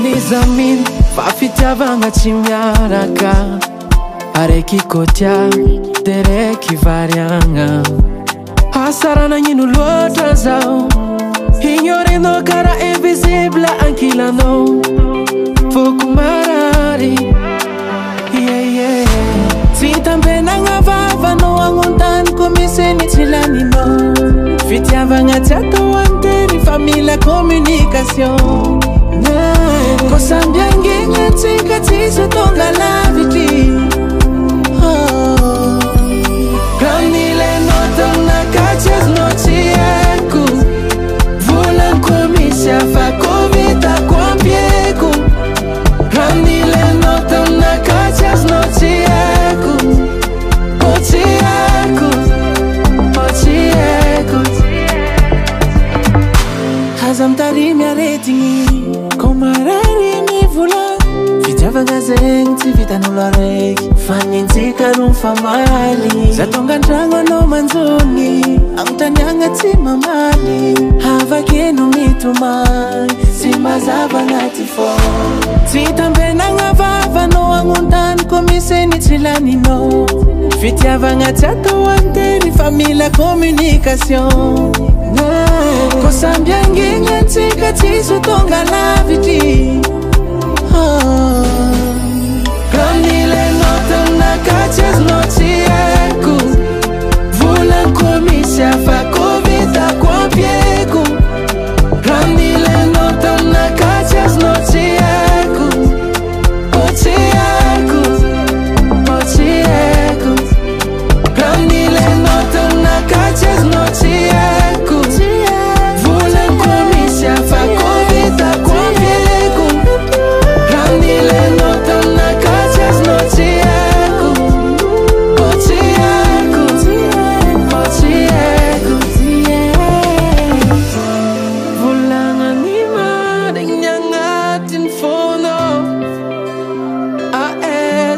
nyzaminy fa fitiavana tsy miaraka araky kotia derekyvariana asarananino lootra zao inorina kara invisibla ankilana foko marary yee tsy tambenanavavanao anontany komisiny tsilanina fitiavana ti ataanteny familia comminikation railenotnakaas notsyeko volanko misy afakovitako ampieko ranilenotonakaasnotsyko ôiko ôsiekoarimyareyy iavaka zegny tsy vitan'olo araky faninjika no famaly zatongantrano anao manjony aotanyana tsy mamaly avakeno mitymay sy mazavanaty fô tsy tambenanavavano anontanyko misenitsilanina fitiavagna tsy atao antery fa mila komunikation kosambangina nsika ts stonga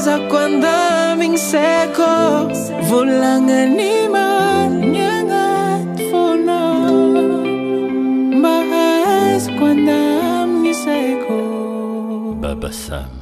Hasa kwa daming Vulanga ni manyangat fono Mahas Baba Sam